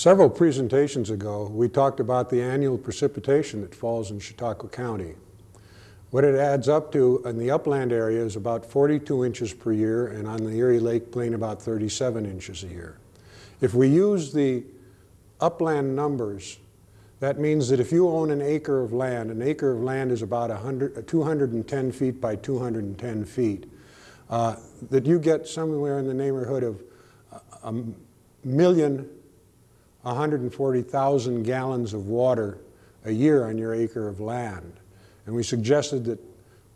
Several presentations ago, we talked about the annual precipitation that falls in Chautauqua County. What it adds up to in the upland area is about 42 inches per year, and on the Erie Lake Plain, about 37 inches a year. If we use the upland numbers, that means that if you own an acre of land, an acre of land is about 100, 210 feet by 210 feet, uh, that you get somewhere in the neighborhood of a million 140,000 gallons of water a year on your acre of land. And we suggested that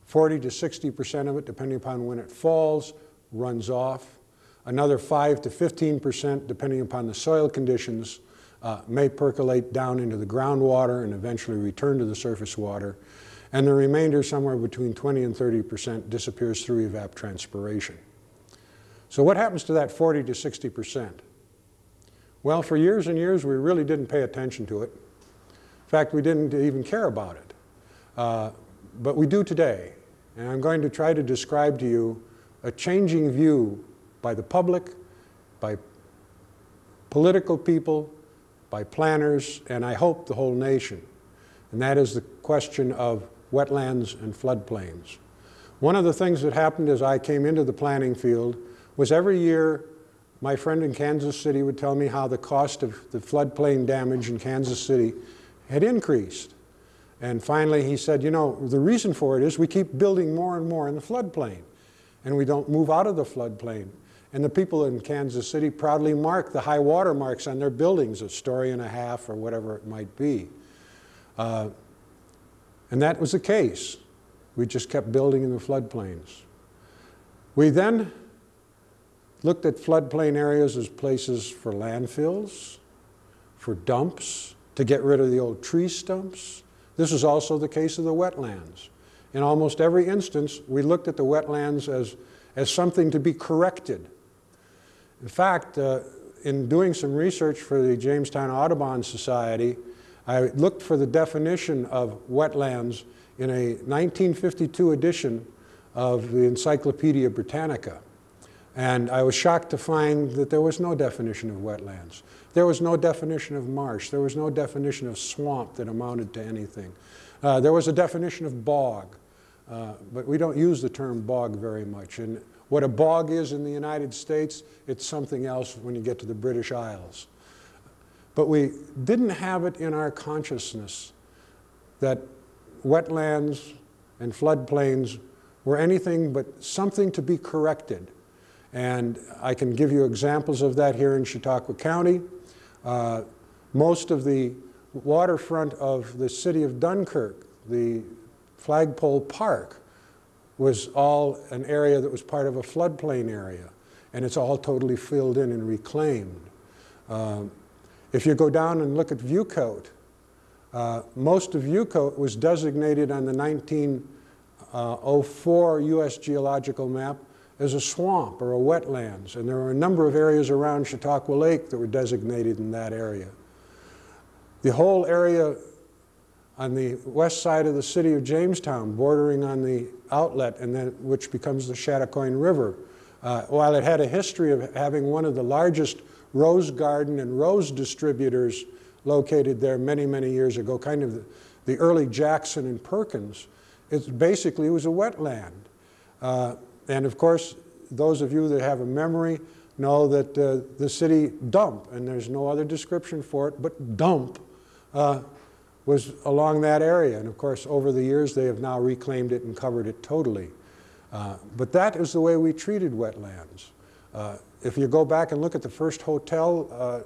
40 to 60% of it, depending upon when it falls, runs off. Another 5 to 15%, depending upon the soil conditions, uh, may percolate down into the groundwater and eventually return to the surface water. And the remainder, somewhere between 20 and 30%, disappears through evapotranspiration. So what happens to that 40 to 60%? Well, for years and years, we really didn't pay attention to it. In fact, we didn't even care about it. Uh, but we do today. And I'm going to try to describe to you a changing view by the public, by political people, by planners, and I hope the whole nation. And that is the question of wetlands and floodplains. One of the things that happened as I came into the planning field was every year my friend in Kansas City would tell me how the cost of the floodplain damage in Kansas City had increased. And finally he said, you know, the reason for it is we keep building more and more in the floodplain and we don't move out of the floodplain. And the people in Kansas City proudly mark the high water marks on their buildings, a story and a half or whatever it might be. Uh, and that was the case. We just kept building in the floodplains. We then looked at floodplain areas as places for landfills, for dumps, to get rid of the old tree stumps. This is also the case of the wetlands. In almost every instance, we looked at the wetlands as, as something to be corrected. In fact, uh, in doing some research for the Jamestown Audubon Society, I looked for the definition of wetlands in a 1952 edition of the Encyclopedia Britannica. And I was shocked to find that there was no definition of wetlands. There was no definition of marsh. There was no definition of swamp that amounted to anything. Uh, there was a definition of bog, uh, but we don't use the term bog very much. And what a bog is in the United States, it's something else when you get to the British Isles. But we didn't have it in our consciousness that wetlands and floodplains were anything but something to be corrected and I can give you examples of that here in Chautauqua County. Uh, most of the waterfront of the city of Dunkirk, the Flagpole Park, was all an area that was part of a floodplain area. And it's all totally filled in and reclaimed. Uh, if you go down and look at Viewcoat, uh, most of Viewcoat was designated on the 1904 U.S. Geological map as a swamp or a wetlands. And there were a number of areas around Chautauqua Lake that were designated in that area. The whole area on the west side of the city of Jamestown, bordering on the outlet, and then which becomes the Chadakoin River, uh, while it had a history of having one of the largest rose garden and rose distributors located there many, many years ago, kind of the, the early Jackson and Perkins, it basically was a wetland. Uh, and of course, those of you that have a memory know that uh, the city dump, and there's no other description for it, but dump, uh, was along that area. And of course, over the years, they have now reclaimed it and covered it totally. Uh, but that is the way we treated wetlands. Uh, if you go back and look at the first hotel uh,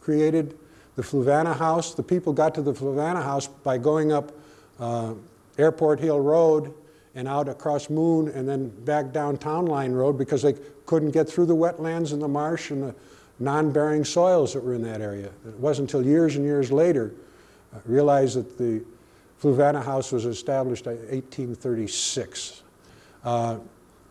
created, the Fluvanna House, the people got to the Fluvanna House by going up uh, Airport Hill Road and out across Moon and then back down Town Line Road because they couldn't get through the wetlands and the marsh and the non-bearing soils that were in that area. It wasn't until years and years later I uh, realized that the Fluvanna House was established in 1836. Uh,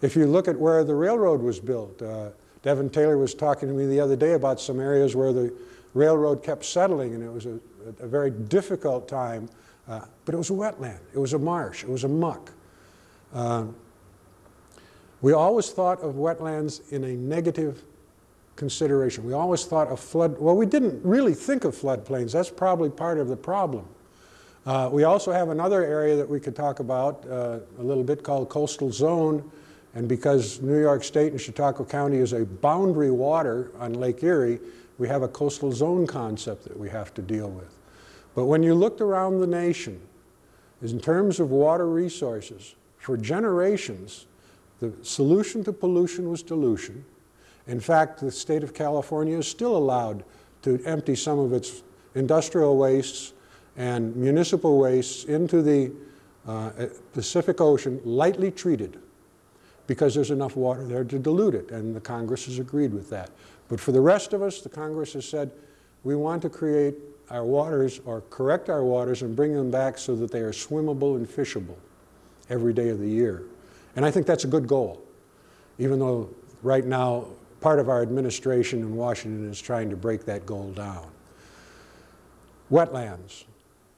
if you look at where the railroad was built, uh, Devin Taylor was talking to me the other day about some areas where the railroad kept settling and it was a, a very difficult time, uh, but it was a wetland, it was a marsh, it was a muck. Uh, we always thought of wetlands in a negative consideration. We always thought of flood, well, we didn't really think of floodplains. That's probably part of the problem. Uh, we also have another area that we could talk about uh, a little bit called coastal zone. And because New York State and Chautauqua County is a boundary water on Lake Erie, we have a coastal zone concept that we have to deal with. But when you looked around the nation, in terms of water resources, for generations, the solution to pollution was dilution. In fact, the state of California is still allowed to empty some of its industrial wastes and municipal wastes into the uh, Pacific Ocean lightly treated because there's enough water there to dilute it, and the Congress has agreed with that. But for the rest of us, the Congress has said, we want to create our waters or correct our waters and bring them back so that they are swimmable and fishable every day of the year. And I think that's a good goal, even though right now part of our administration in Washington is trying to break that goal down. Wetlands.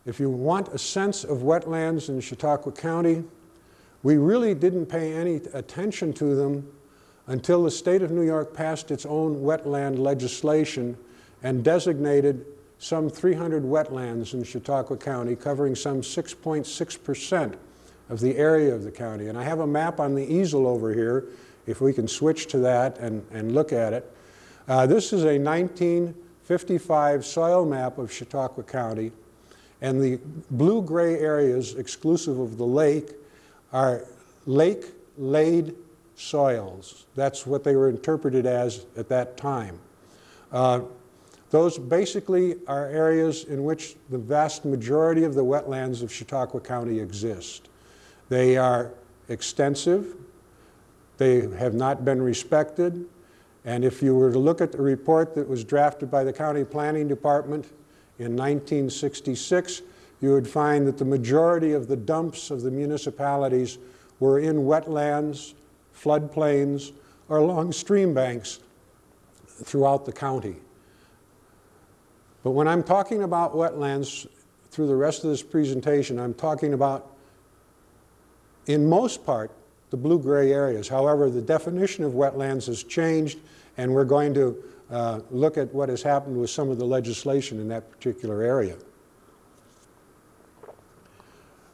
If you want a sense of wetlands in Chautauqua County, we really didn't pay any attention to them until the state of New York passed its own wetland legislation and designated some 300 wetlands in Chautauqua County, covering some 6.6 percent of the area of the county. And I have a map on the easel over here, if we can switch to that and, and look at it. Uh, this is a 1955 soil map of Chautauqua County, and the blue-gray areas exclusive of the lake are lake-laid soils. That's what they were interpreted as at that time. Uh, those basically are areas in which the vast majority of the wetlands of Chautauqua County exist. They are extensive, they have not been respected, and if you were to look at the report that was drafted by the County Planning Department in 1966, you would find that the majority of the dumps of the municipalities were in wetlands, floodplains, or along stream banks throughout the county. But when I'm talking about wetlands through the rest of this presentation, I'm talking about, in most part, the blue-gray areas. However, the definition of wetlands has changed, and we're going to uh, look at what has happened with some of the legislation in that particular area.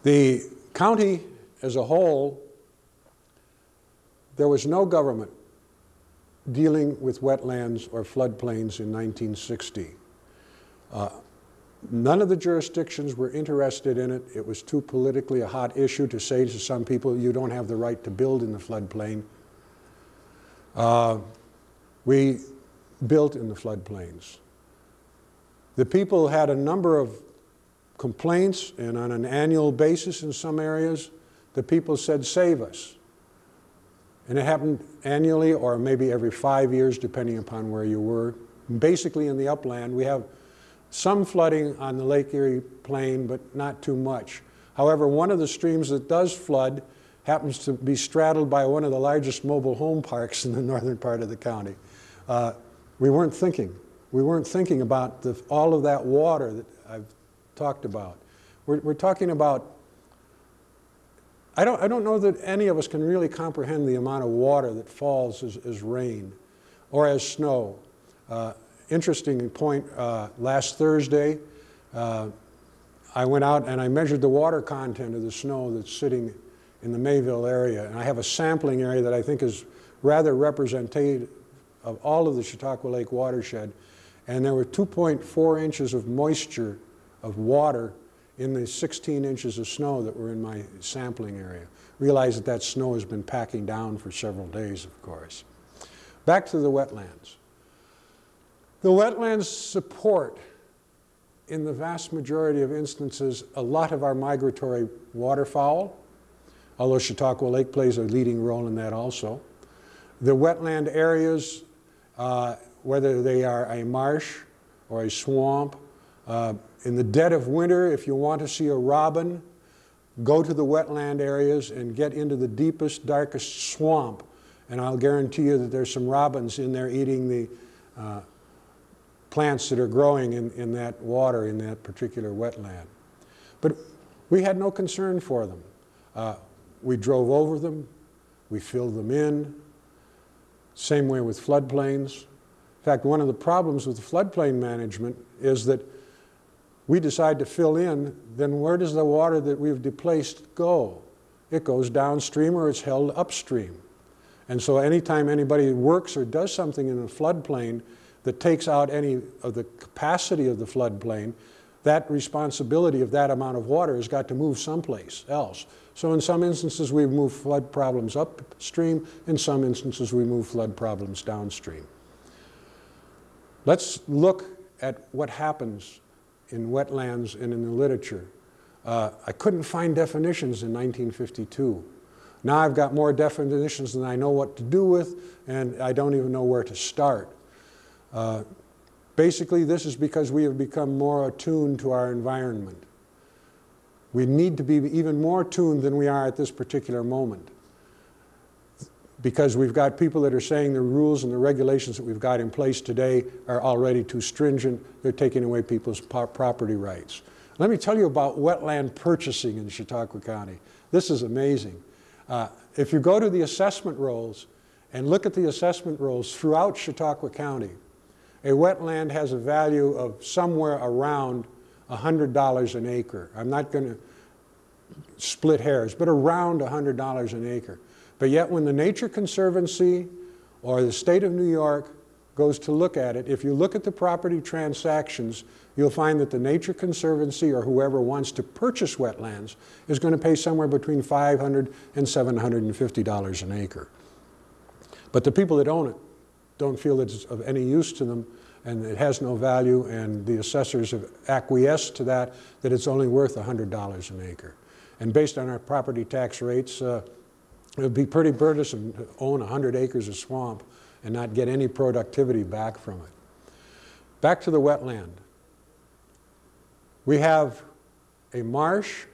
The county as a whole, there was no government dealing with wetlands or floodplains in 1960. Uh, none of the jurisdictions were interested in it. It was too politically a hot issue to say to some people, you don't have the right to build in the floodplain. Uh, we built in the floodplains. The people had a number of complaints, and on an annual basis in some areas, the people said, save us. And it happened annually or maybe every five years, depending upon where you were. Basically, in the upland, we have some flooding on the Lake Erie plain, but not too much. However, one of the streams that does flood happens to be straddled by one of the largest mobile home parks in the northern part of the county. Uh, we weren't thinking. We weren't thinking about the, all of that water that I've talked about. We're, we're talking about, I don't, I don't know that any of us can really comprehend the amount of water that falls as, as rain or as snow. Uh, interesting point, uh, last Thursday, uh, I went out and I measured the water content of the snow that's sitting in the Mayville area. And I have a sampling area that I think is rather representative of all of the Chautauqua Lake watershed. And there were 2.4 inches of moisture of water in the 16 inches of snow that were in my sampling area. Realize that that snow has been packing down for several days, of course. Back to the wetlands. The wetlands support, in the vast majority of instances, a lot of our migratory waterfowl, although Chautauqua Lake plays a leading role in that also. The wetland areas, uh, whether they are a marsh or a swamp, uh, in the dead of winter, if you want to see a robin, go to the wetland areas and get into the deepest, darkest swamp, and I'll guarantee you that there's some robins in there eating the uh, plants that are growing in, in that water in that particular wetland. But we had no concern for them. Uh, we drove over them, we filled them in. Same way with floodplains. In fact, one of the problems with floodplain management is that we decide to fill in, then where does the water that we've displaced go? It goes downstream or it's held upstream. And so anytime anybody works or does something in a floodplain that takes out any of the capacity of the floodplain, that responsibility of that amount of water has got to move someplace else. So in some instances we move flood problems upstream, in some instances we move flood problems downstream. Let's look at what happens in wetlands and in the literature. Uh, I couldn't find definitions in 1952. Now I've got more definitions than I know what to do with, and I don't even know where to start. Uh, basically, this is because we have become more attuned to our environment. We need to be even more tuned than we are at this particular moment because we've got people that are saying the rules and the regulations that we've got in place today are already too stringent. They're taking away people's property rights. Let me tell you about wetland purchasing in Chautauqua County. This is amazing. Uh, if you go to the assessment rolls and look at the assessment rolls throughout Chautauqua County, a wetland has a value of somewhere around $100 an acre. I'm not going to split hairs, but around $100 an acre. But yet when the Nature Conservancy or the state of New York goes to look at it, if you look at the property transactions, you'll find that the Nature Conservancy or whoever wants to purchase wetlands is going to pay somewhere between $500 and $750 an acre. But the people that own it don't feel it's of any use to them and it has no value and the assessors have acquiesced to that, that it's only worth $100 an acre. And based on our property tax rates, uh, it would be pretty burdensome to own 100 acres of swamp and not get any productivity back from it. Back to the wetland. We have a marsh.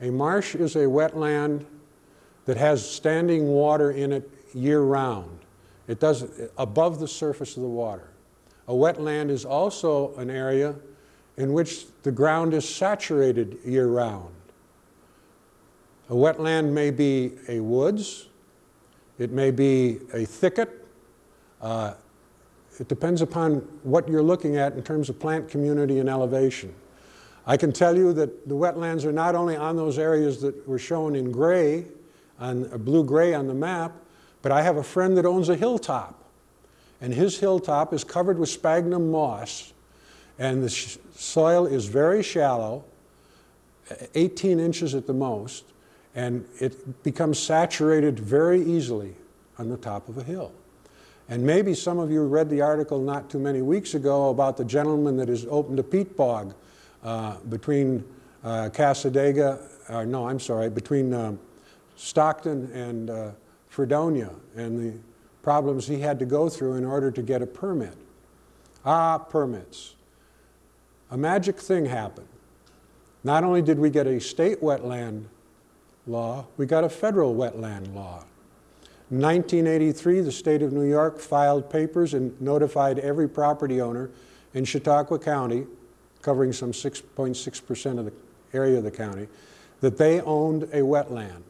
A marsh is a wetland that has standing water in it year-round. It does above the surface of the water. A wetland is also an area in which the ground is saturated year-round. A wetland may be a woods, it may be a thicket. Uh, it depends upon what you're looking at in terms of plant community and elevation. I can tell you that the wetlands are not only on those areas that were shown in gray, on blue-gray on the map, but I have a friend that owns a hilltop. And his hilltop is covered with sphagnum moss, and the soil is very shallow, 18 inches at the most, and it becomes saturated very easily on the top of a hill. And maybe some of you read the article not too many weeks ago about the gentleman that has opened a peat bog uh, between uh, Cassadaga, uh, no, I'm sorry, between uh, Stockton and uh, Fredonia and the problems he had to go through in order to get a permit. Ah, permits. A magic thing happened. Not only did we get a state wetland law, we got a federal wetland law. In 1983, the state of New York filed papers and notified every property owner in Chautauqua County, covering some 6.6% of the area of the county, that they owned a wetland.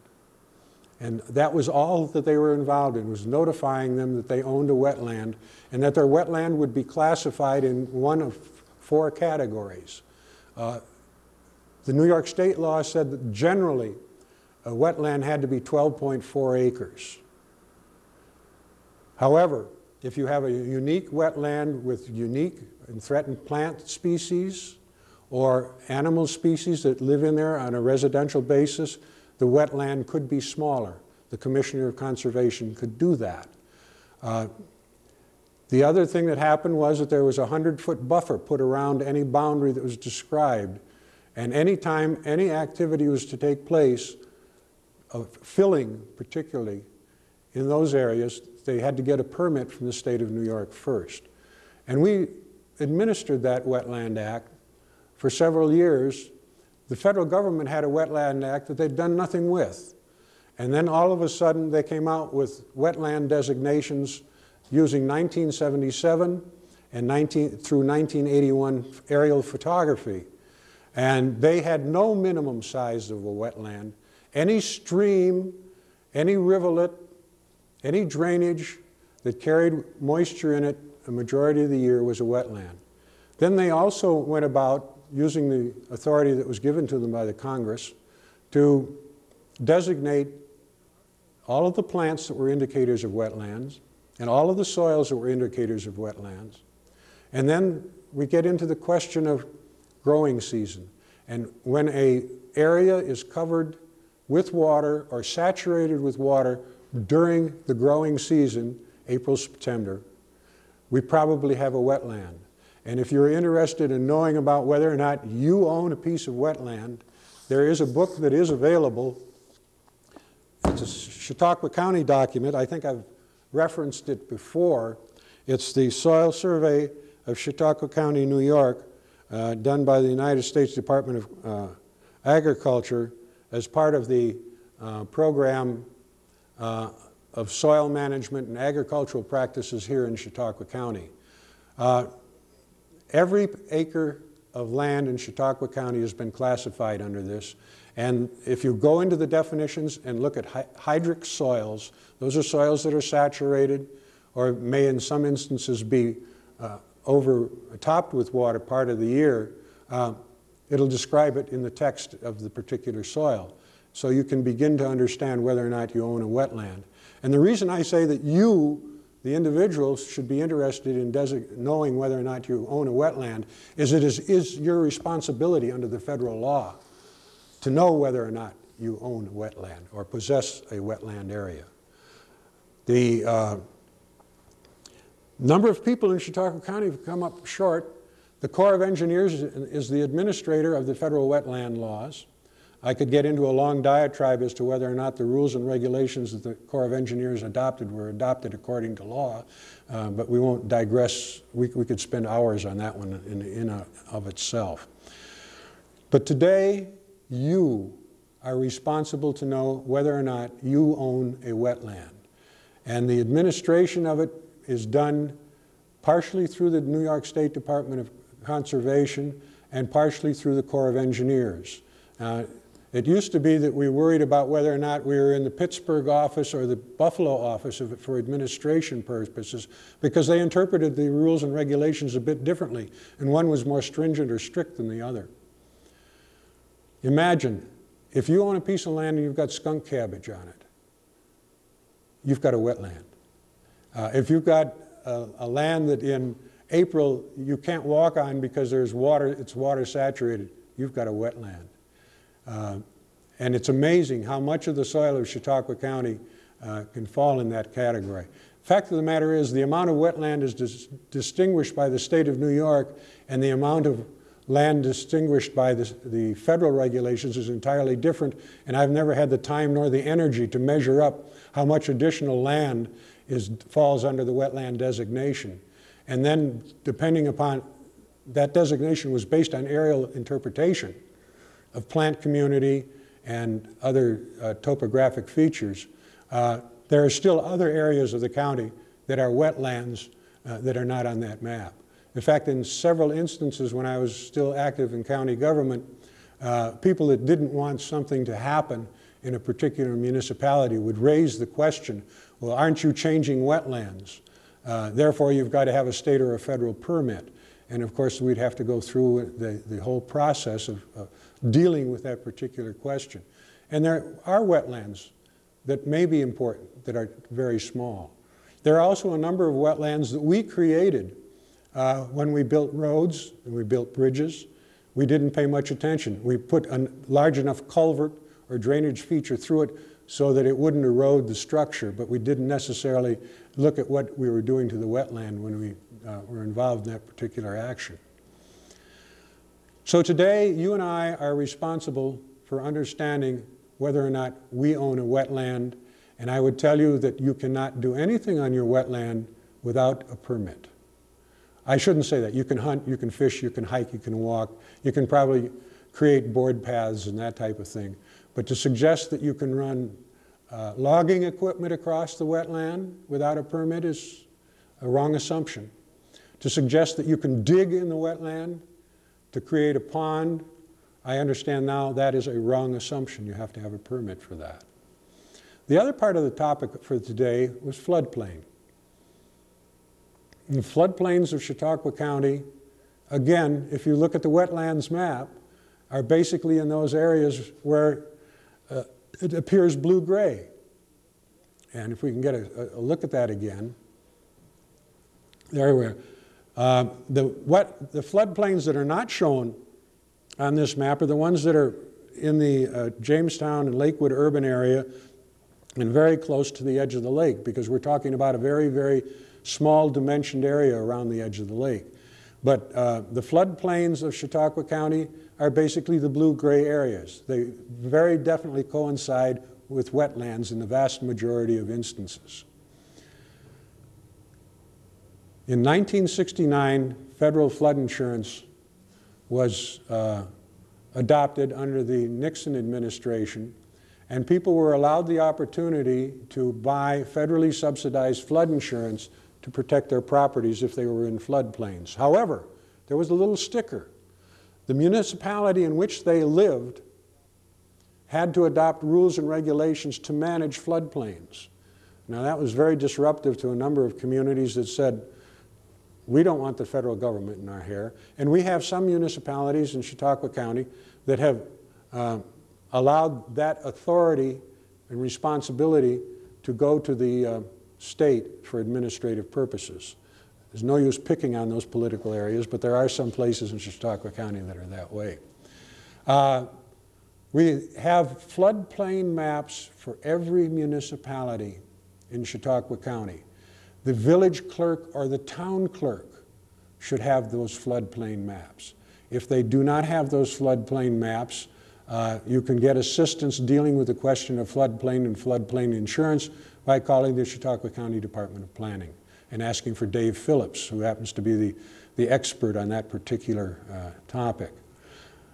And that was all that they were involved in, was notifying them that they owned a wetland and that their wetland would be classified in one of four categories. Uh, the New York state law said that generally a wetland had to be 12.4 acres. However, if you have a unique wetland with unique and threatened plant species or animal species that live in there on a residential basis, the wetland could be smaller. The Commissioner of Conservation could do that. Uh, the other thing that happened was that there was a 100-foot buffer put around any boundary that was described. And anytime any activity was to take place, filling particularly in those areas, they had to get a permit from the state of New York first. And we administered that Wetland Act for several years. The federal government had a Wetland Act that they'd done nothing with. And then all of a sudden they came out with wetland designations using 1977 and 19, through 1981 aerial photography. And they had no minimum size of a wetland. Any stream, any rivulet, any drainage that carried moisture in it a majority of the year was a wetland. Then they also went about using the authority that was given to them by the Congress to designate all of the plants that were indicators of wetlands and all of the soils that were indicators of wetlands. And then we get into the question of growing season. And when a area is covered with water or saturated with water during the growing season, April, September, we probably have a wetland. And if you're interested in knowing about whether or not you own a piece of wetland, there is a book that is available. It's a Chautauqua County document. I think I've referenced it before. It's the Soil Survey of Chautauqua County, New York, uh, done by the United States Department of uh, Agriculture as part of the uh, program uh, of soil management and agricultural practices here in Chautauqua County. Every acre of land in Chautauqua County has been classified under this. And if you go into the definitions and look at hydric soils, those are soils that are saturated or may in some instances be uh, overtopped with water part of the year, uh, it'll describe it in the text of the particular soil. So you can begin to understand whether or not you own a wetland. And the reason I say that you, the individuals, should be interested in knowing whether or not you own a wetland is it is, is your responsibility under the federal law to know whether or not you own a wetland or possess a wetland area. The uh, number of people in Chautauqua County have come up short. The Corps of Engineers is the administrator of the federal wetland laws. I could get into a long diatribe as to whether or not the rules and regulations that the Corps of Engineers adopted were adopted according to law, uh, but we won't digress. We, we could spend hours on that one in, in a, of itself. But today, you are responsible to know whether or not you own a wetland. And the administration of it is done partially through the New York State Department of Conservation and partially through the Corps of Engineers. Uh, it used to be that we worried about whether or not we were in the Pittsburgh office or the Buffalo office for administration purposes because they interpreted the rules and regulations a bit differently, and one was more stringent or strict than the other. Imagine if you own a piece of land and you've got skunk cabbage on it, you've got a wetland. Uh, if you've got a, a land that in April you can't walk on because there's water, it's water saturated, you've got a wetland. Uh, and it's amazing how much of the soil of Chautauqua County uh, can fall in that category. Fact of the matter is the amount of wetland is dis distinguished by the state of New York and the amount of land distinguished by the, the, federal regulations is entirely different, and I've never had the time nor the energy to measure up how much additional land is, falls under the wetland designation. And then, depending upon that designation was based on aerial interpretation of plant community and other uh, topographic features. Uh, there are still other areas of the county that are wetlands uh, that are not on that map. In fact, in several instances when I was still active in county government, uh, people that didn't want something to happen in a particular municipality would raise the question, well, aren't you changing wetlands? Uh, therefore, you've got to have a state or a federal permit. And of course, we'd have to go through the, the whole process of, dealing with that particular question. And there are wetlands that may be important that are very small. There are also a number of wetlands that we created uh, when we built roads and we built bridges. We didn't pay much attention. We put a large enough culvert or drainage feature through it so that it wouldn't erode the structure, but we didn't necessarily look at what we were doing to the wetland when we uh, were involved in that particular action. So today, you and I are responsible for understanding whether or not we own a wetland, and I would tell you that you cannot do anything on your wetland without a permit. I shouldn't say that. You can hunt, you can fish, you can hike, you can walk, you can probably create board paths and that type of thing. But to suggest that you can run uh, logging equipment across the wetland without a permit is a wrong assumption. To suggest that you can dig in the wetland to create a pond, I understand now that is a wrong assumption. You have to have a permit for that. The other part of the topic for today was floodplain. The floodplains of Chautauqua County, again, if you look at the wetlands map, are basically in those areas where uh, it appears blue-gray. And if we can get a, a, look at that again, there we are. Uh, the, wet, the floodplains that are not shown on this map are the ones that are in the uh, Jamestown and Lakewood urban area and very close to the edge of the lake because we're talking about a very, very small dimensioned area around the edge of the lake. But uh, the floodplains of Chautauqua County are basically the blue-gray areas. They very definitely coincide with wetlands in the vast majority of instances. In 1969, federal flood insurance was uh, adopted under the Nixon administration, and people were allowed the opportunity to buy federally subsidized flood insurance to protect their properties if they were in floodplains. However, there was a little sticker. The municipality in which they lived had to adopt rules and regulations to manage floodplains. Now, that was very disruptive to a number of communities that said, we don't want the federal government in our hair. And we have some municipalities in Chautauqua County that have uh, allowed that authority and responsibility to go to the uh, state for administrative purposes. There's no use picking on those political areas, but there are some places in Chautauqua County that are that way. Uh, we have floodplain maps for every municipality in Chautauqua County. The village clerk or the town clerk should have those floodplain maps. If they do not have those floodplain maps, uh, you can get assistance dealing with the question of floodplain and floodplain insurance by calling the Chautauqua County Department of Planning and asking for Dave Phillips, who happens to be the, the expert on that particular uh, topic.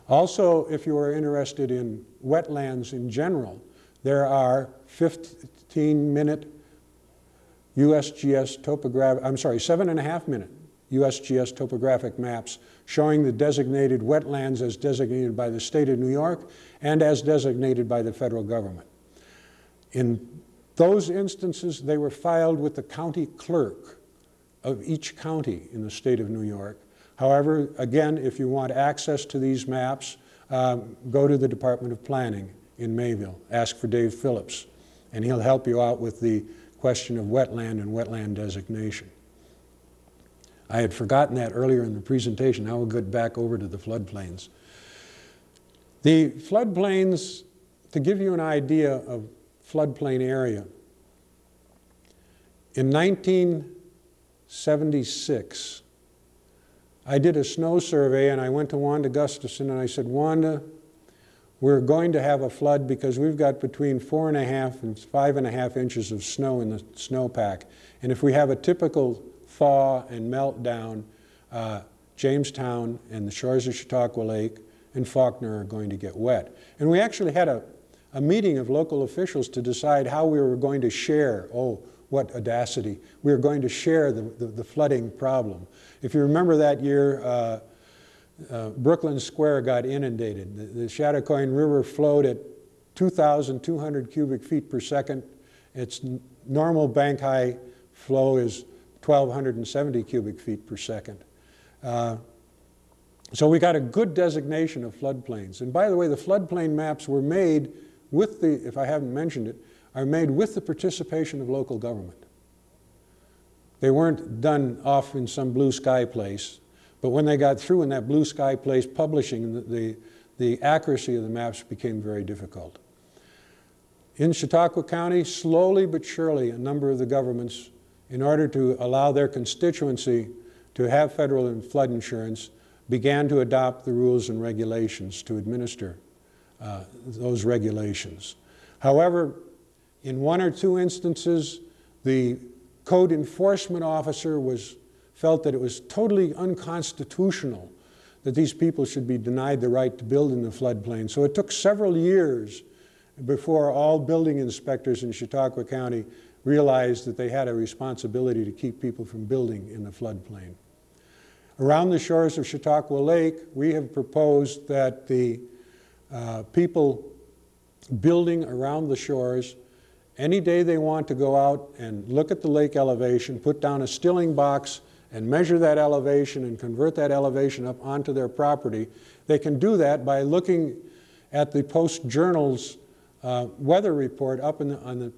Also, if you are interested in wetlands in general, there are 15-minute USGS topographic, I'm sorry, seven and a half minute USGS topographic maps showing the designated wetlands as designated by the state of New York and as designated by the federal government. In those instances, they were filed with the county clerk of each county in the state of New York. However, again, if you want access to these maps, um, go to the Department of Planning in Mayville. Ask for Dave Phillips, and he'll help you out with the question of wetland and wetland designation. I had forgotten that earlier in the presentation. Now we'll get back over to the floodplains. The floodplains, to give you an idea of floodplain area, in 1976, I did a snow survey and I went to Wanda Gustafson and I said, Wanda, we're going to have a flood because we've got between four and a half and five and a half inches of snow in the snowpack. And if we have a typical thaw and meltdown, uh, Jamestown and the shores of Chautauqua Lake and Falconer are going to get wet. And we actually had a, a meeting of local officials to decide how we were going to share, oh, what audacity, we were going to share the, the, the flooding problem. If you remember that year, uh, uh, Brooklyn Square got inundated. The, the River flowed at 2,200 cubic feet per second. Its normal bank high flow is 1,270 cubic feet per second. Uh, so we got a good designation of floodplains. And by the way, the floodplain maps were made with the, if I haven't mentioned it, are made with the participation of local government. They weren't done off in some blue sky place. But when they got through in that blue sky place publishing, the, the, the accuracy of the maps became very difficult. In Chautauqua County, slowly but surely, a number of the governments, in order to allow their constituency to have federal and flood insurance, began to adopt the rules and regulations to administer uh, those regulations. However, in one or two instances, the code enforcement officer was felt that it was totally unconstitutional that these people should be denied the right to build in the floodplain. So it took several years before all building inspectors in Chautauqua County realized that they had a responsibility to keep people from building in the floodplain. Around the shores of Chautauqua Lake, we have proposed that the uh, people building around the shores, any day they want to go out and look at the lake elevation, put down a stilling box and measure that elevation and convert that elevation up onto their property, they can do that by looking at the Post Journal's uh, weather report up in the, on the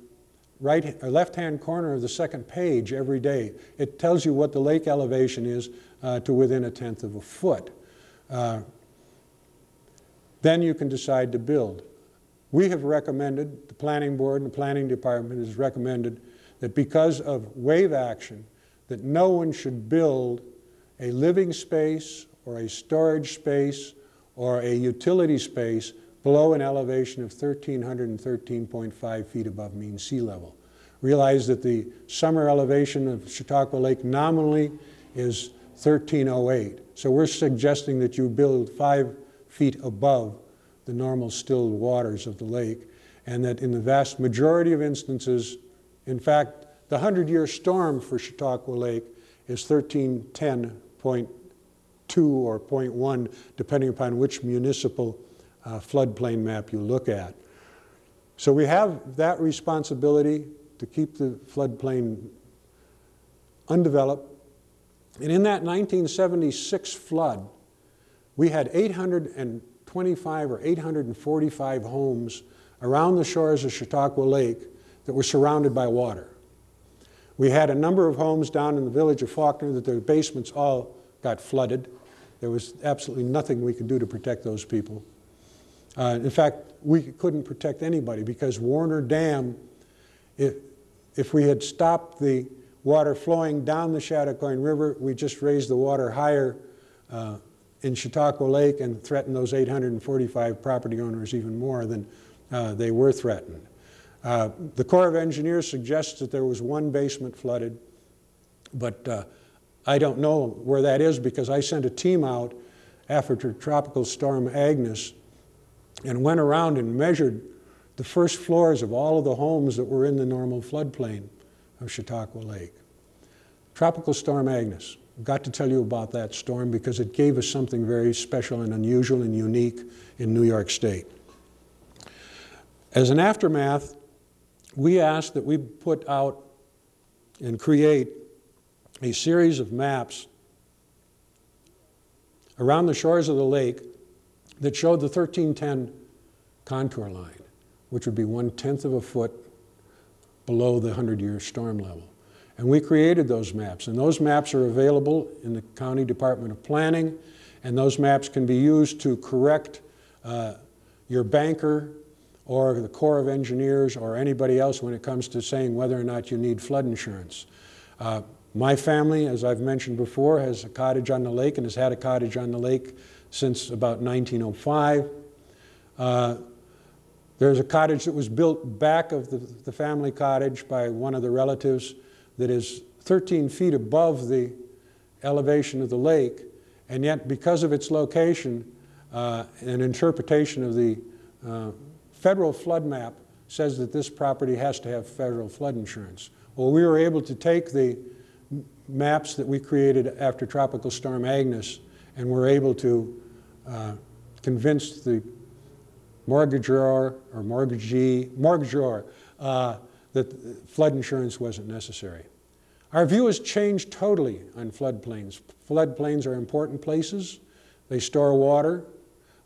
right or left-hand corner of the second page every day. It tells you what the lake elevation is uh, to within a tenth of a foot. Uh, then you can decide to build. We have recommended, the planning board and the planning department has recommended that because of wave action, that no one should build a living space or a storage space or a utility space below an elevation of 1,313.5 feet above mean sea level. Realize that the summer elevation of Chautauqua Lake nominally is 1308. So we're suggesting that you build five feet above the normal stilled waters of the lake, and that in the vast majority of instances, in fact, the 100 year storm for Chautauqua Lake is 1310.2 or 0.1, depending upon which municipal uh, floodplain map you look at. So we have that responsibility to keep the floodplain undeveloped. And in that 1976 flood, we had 825 or 845 homes around the shores of Chautauqua Lake that were surrounded by water. We had a number of homes down in the village of Falconer that their basements all got flooded. There was absolutely nothing we could do to protect those people. Uh, in fact, we couldn't protect anybody because Warner Dam, if, if we had stopped the water flowing down the Chadakoin River, we just raised the water higher uh, in Chautauqua Lake and threatened those 845 property owners even more than uh, they were threatened. Uh, the Corps of Engineers suggests that there was one basement flooded, but uh, I don't know where that is because I sent a team out after Tropical Storm Agnes and went around and measured the first floors of all of the homes that were in the normal floodplain of Chautauqua Lake. Tropical Storm Agnes. I've got to tell you about that storm because it gave us something very special and unusual and unique in New York State. As an aftermath, we asked that we put out and create a series of maps around the shores of the lake that showed the 1310 contour line, which would be one tenth of a foot below the 100 year storm level. And we created those maps, and those maps are available in the County Department of Planning, and those maps can be used to correct uh, your banker or the Corps of Engineers or anybody else when it comes to saying whether or not you need flood insurance. Uh, my family, as I've mentioned before, has a cottage on the lake and has had a cottage on the lake since about 1905. Uh, there's a cottage that was built back of the, the family cottage by one of the relatives that is 13 feet above the elevation of the lake, and yet because of its location, uh, an interpretation of the uh, federal flood map says that this property has to have federal flood insurance. Well, we were able to take the maps that we created after Tropical Storm Agnes and we're able to uh, convince the mortgagor or mortgagee, mortgagor uh, that flood insurance wasn't necessary. Our view has changed totally on floodplains. Floodplains are important places. They store water.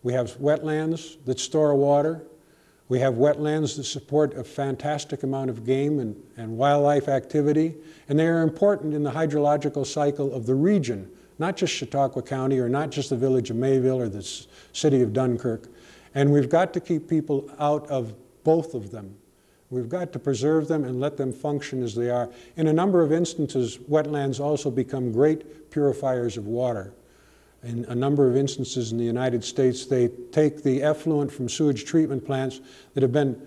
We have wetlands that store water. We have wetlands that support a fantastic amount of game and, and wildlife activity, and they are important in the hydrological cycle of the region not just Chautauqua County or not just the village of Mayville or the city of Dunkirk. And we've got to keep people out of both of them. We've got to preserve them and let them function as they are. In a number of instances, wetlands also become great purifiers of water. In a number of instances in the United States, they take the effluent from sewage treatment plants that have been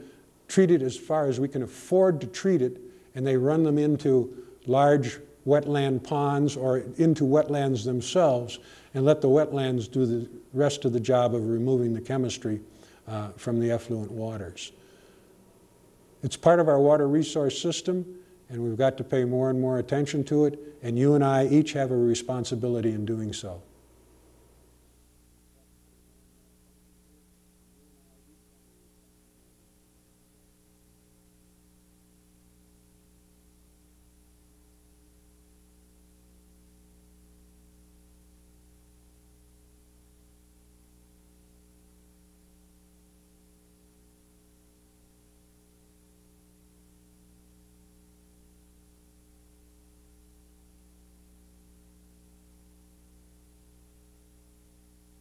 treated as far as we can afford to treat it, and they run them into large wetland ponds or into wetlands themselves and let the wetlands do the rest of the job of removing the chemistry uh, from the effluent waters. It's part of our water resource system and we've got to pay more and more attention to it and you and I each have a responsibility in doing so.